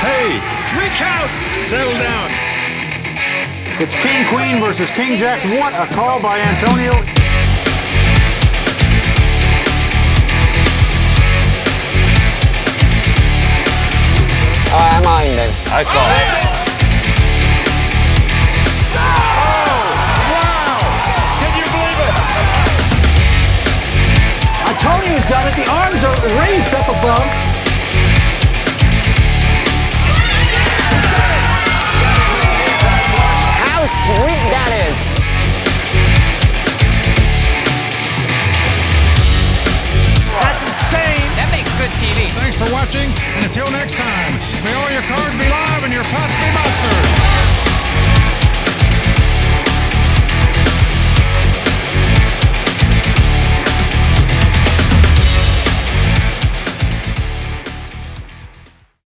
Hey, three counts. Settle down. It's King Queen versus King Jack. What a call by Antonio. I'm on then. I call him. Oh, wow. Can you believe it. Antonio's done it. The arms are raised up above. For watching, and until next time, may all your cards